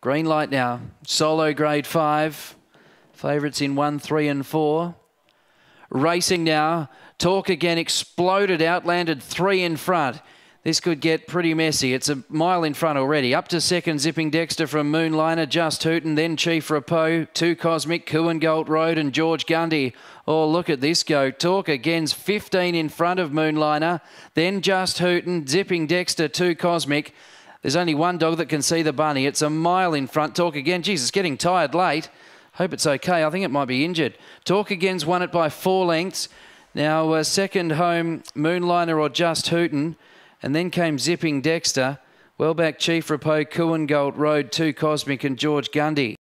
Green light now. Solo grade five. Favourites in one, three, and four. Racing now. Talk again exploded out, landed three in front. This could get pretty messy. It's a mile in front already. Up to second, Zipping Dexter from Moonliner, Just Hooten, then Chief Rapo, Two Cosmic, Coolangault Road, and George Gundy. Oh, look at this go. Talk again's 15 in front of Moonliner, then Just Hooten, Zipping Dexter, Two Cosmic. There's only one dog that can see the bunny. It's a mile in front. Talk again. Jesus, getting tired late. Hope it's okay. I think it might be injured. Talk again's won it by four lengths. Now, uh, second home, Moonliner or Just Hooten. And then came Zipping Dexter. Well back Chief Rapo, Coolangault Road, Two Cosmic and George Gundy.